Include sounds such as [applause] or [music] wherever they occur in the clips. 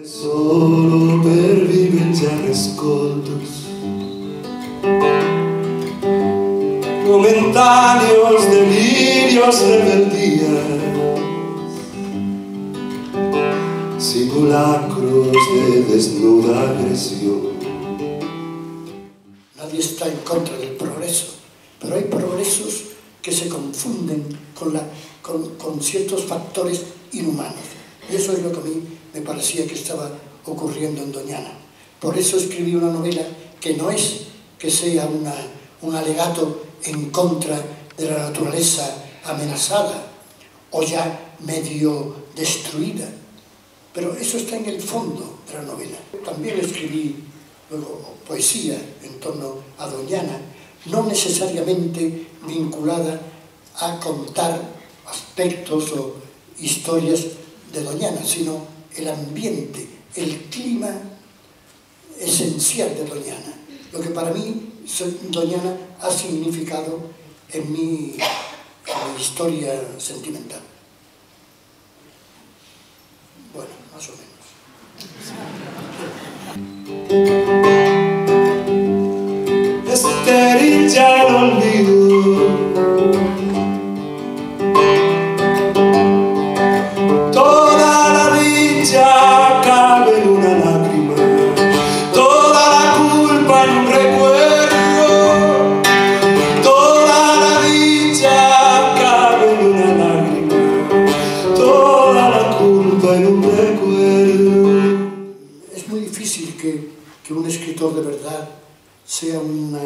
Solo perviven già rescoltos momentáneos delirios rebeldías. Simulacros de desnuda agresión. Nadie está en contra del progreso, pero hay progresos que se confunden con, con ciertos factores inhumanos. Y eso es lo que a mí me parecía que estaba ocurriendo en Doñana. Por eso escribí una novela que no es que sea una, un alegato en contra de la naturaleza amenazada o ya medio destruida, pero eso está en el fondo de la novela. También escribí luego poesía en torno a Doñana, no necesariamente vinculada a contar aspectos o historias de Doñana, sino el ambiente, el clima esencial de Doñana. Lo que para mí Doñana ha significado en mi, historia sentimental. Bueno, más o menos. Sea una,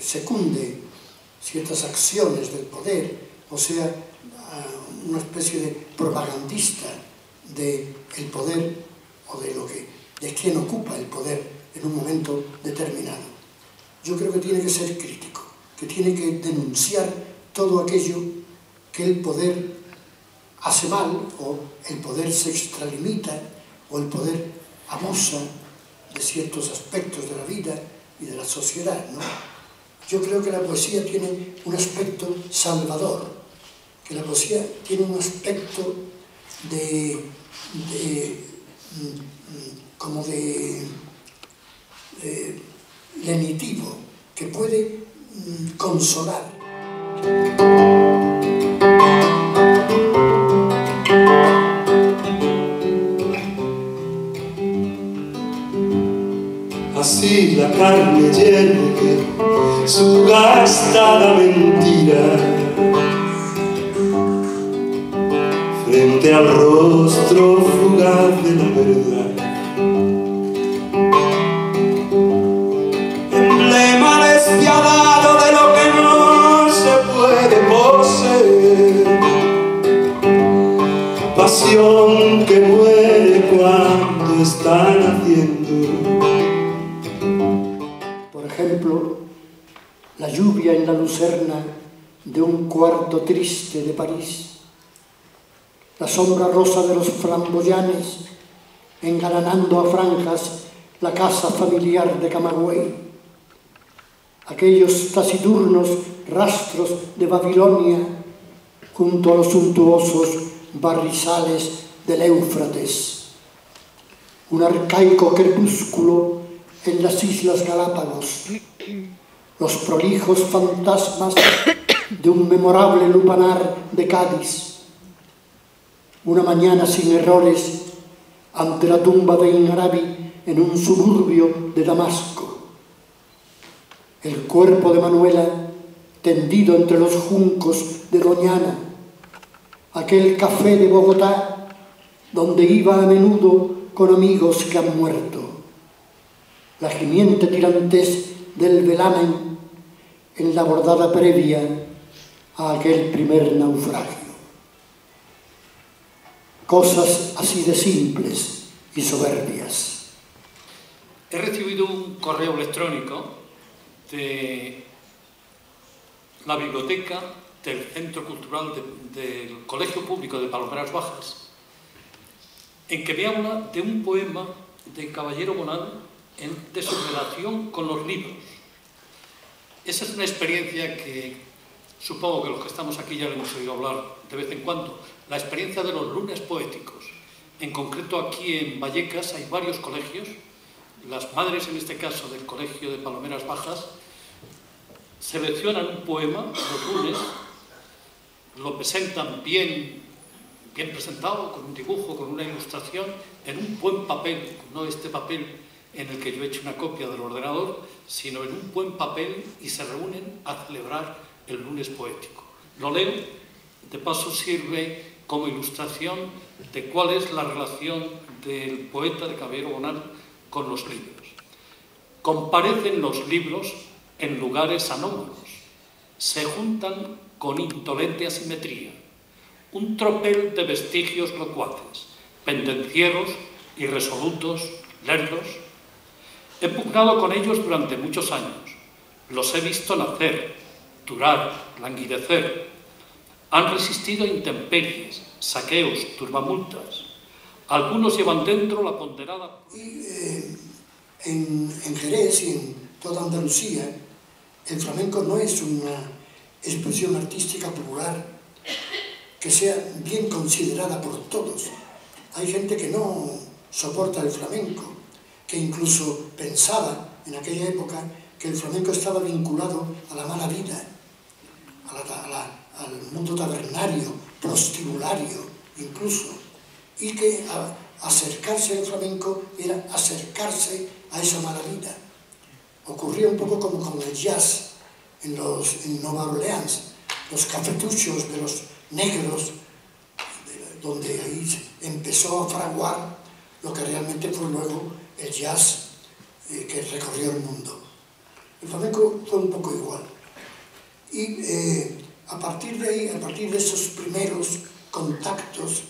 secunde ciertas acciones del poder, o sea, uh, una especie de propagandista del el poder o de lo que de quien ocupa el poder en un momento determinado. Yo creo que tiene que ser crítico, que tiene que denunciar todo aquello que el poder hace mal o el poder se extralimita o el poder abusa de ciertos aspectos de la vida y de la sociedad. ¿no? Yo creo que la poesía tiene un aspecto salvador, que la poesía tiene un aspecto de, de como de, de, lenitivo, que puede consolar. Carne yergue su gastada mentira frente al rostro fugaz de la verdad. Ejemplo, la lluvia en la lucerna de un cuarto triste de París, la sombra rosa de los flamboyanes engalanando a franjas la casa familiar de Camagüey, aquellos taciturnos rastros de Babilonia junto a los suntuosos barrizales del Éufrates, un arcaico crepúsculo en las Islas Galápagos, los prolijos fantasmas [coughs] de un memorable lupanar de Cádiz, una mañana sin errores ante la tumba de Inarabi en un suburbio de Damasco, el cuerpo de Manuela tendido entre los juncos de Doñana, aquel café de Bogotá donde iba a menudo con amigos que han muerto, la gimiente tirantez del velamen en la bordada previa a aquel primer naufragio. Cosas así de simples y soberbias. He recibido un correo electrónico de la biblioteca del Centro Cultural de, del Colegio Público de Palomeras Bajas, en que me habla de un poema de Caballero Bonal de su relación con los libros. Esa es una experiencia que supongo que los que estamos aquí ya le hemos oído hablar de vez en cuando, la experiencia de los lunes poéticos. En concreto aquí en Vallecas hay varios colegios. Las madres, en este caso del Colegio de Palomeras Bajas, seleccionan un poema los lunes, lo presentan bien, bien presentado, con un dibujo, con una ilustración, en un buen papel, no este papel en el que yo he hecho una copia del ordenador, sino en un buen papel y se reúnen a celebrar el lunes poético. Lo leo, de paso sirve como ilustración de cuál es la relación del poeta de Caballero Bonal con los libros. Comparecen los libros en lugares anómalos, se juntan con indolente asimetría, un tropel de vestigios locuaces, pendencieros, irresolutos, lerdos. He pugnado con ellos durante muchos años, los he visto nacer, durar, languidecer. Han resistido intemperies, saqueos, turbamultas. Algunos llevan dentro la ponderada... Eh, en, en Jerez y en toda Andalucía, el flamenco no es una expresión artística popular que sea bien considerada por todos. Hay gente que no soporta el flamenco, que incluso pensaba en aquella época que el flamenco estaba vinculado a la mala vida, al mundo tabernario, prostibulario incluso, y que acercarse al flamenco era acercarse a esa mala vida. Ocurría un poco como con el jazz en, los, en Nueva Orleans, los cafetuchos de los negros, donde ahí empezó a fraguar lo que realmente fue luego el jazz eh, que recorrió el mundo. El flamenco fue un poco igual. Y eh, a partir de ahí, a partir de esos primeros contactos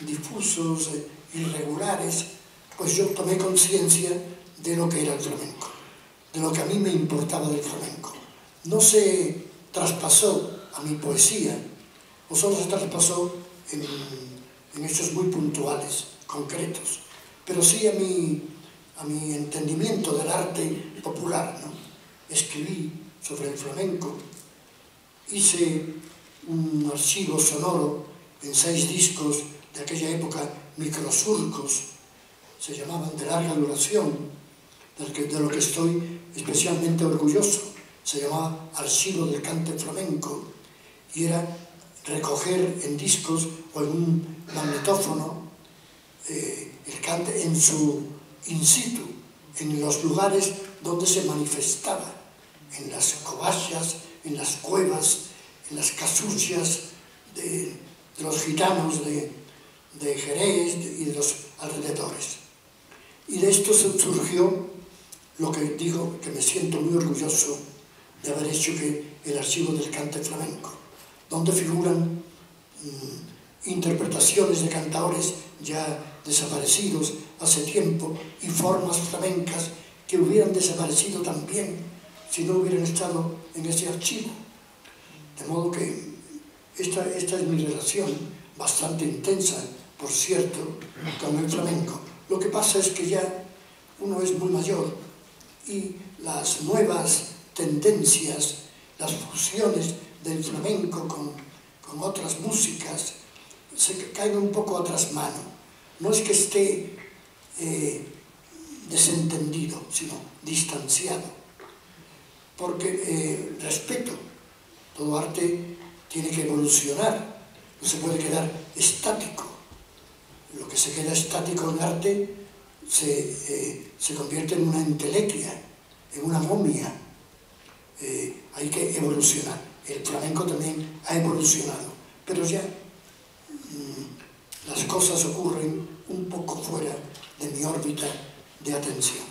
difusos, eh, irregulares, pues yo tomé conciencia de lo que era el flamenco, de lo que a mí me importaba del flamenco. No se traspasó a mi poesía, o solo se traspasó en, en hechos muy puntuales, concretos, pero sí a mi, a mi entendimiento del arte popular. ¿no? Escribí sobre el flamenco, hice un archivo sonoro en seis discos de aquella época, microsurcos, se llamaban de larga duración, de lo que estoy especialmente orgulloso. Se llamaba Archivo del Cante Flamenco y era recoger en discos o en un magnetófono eh, el cante en su in situ, en los lugares donde se manifestaba, en las covachas, en las cuevas, en las casuchas de, los gitanos de, de Jerez y de los alrededores. Y de esto surgió lo que digo, que me siento muy orgulloso de haber hecho que el archivo del cante flamenco, donde figuran mmm, interpretaciones de cantadores ya desaparecidos hace tiempo y formas flamencas que hubieran desaparecido también si no hubieran estado en ese archivo. De modo que esta, esta es mi relación, bastante intensa, por cierto, con el flamenco. Lo que pasa es que ya uno es muy mayor y las nuevas tendencias, las fusiones del flamenco con, con otras músicas, se caen un poco a mano. No es que esté eh, desentendido, sino distanciado. Porque eh, respeto, todo arte tiene que evolucionar, no se puede quedar estático. Lo que se queda estático en arte se, eh, se convierte en una entelequia, en una momia. Hay que evolucionar. El flamenco también ha evolucionado, pero ya mmm, las cosas ocurren un poco fuera de mi órbita de atención.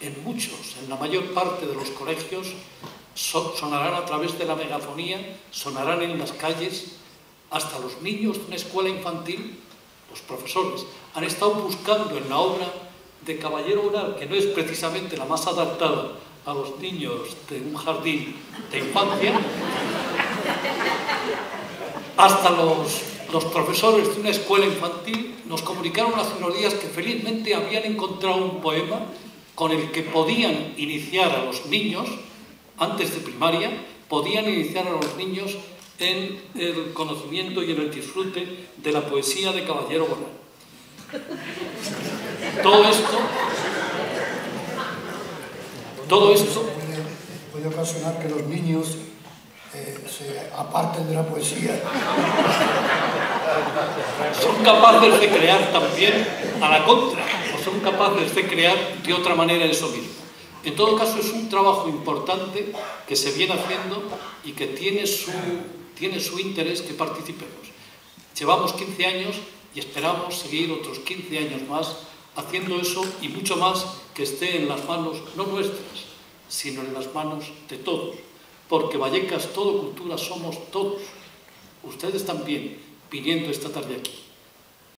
En muchos, en la mayor parte de los colegios, sonarán a través de la megafonía, sonarán en las calles, hasta los niños de una escuela infantil, los profesores, han estado buscando en la obra de Caballero Oral, que no es precisamente la más adaptada a los niños de un jardín de infancia, hasta los, los profesores de una escuela infantil nos comunicaron hace unos días que felizmente habían encontrado un poema con el que podían iniciar a los niños, antes de primaria, podían iniciar a los niños en el conocimiento y en el disfrute de la poesía de Caballero Bonal. Todo esto, todo esto puede, ocasionar que los niños eh, se aparten de la poesía. [laughs] Son capaces de crear también a la contra, o son capaces de crear de otra manera eso mismo. En todo caso, es un trabajo importante que se viene haciendo y que tiene su tiene su interés que participemos. Llevamos 15 años y esperamos seguir otros 15 años más haciendo eso y mucho más que esté en las manos, no nuestras, sino en las manos de todos. Porque Vallecas, todo cultura, somos todos. Ustedes también, viniendo esta tarde aquí.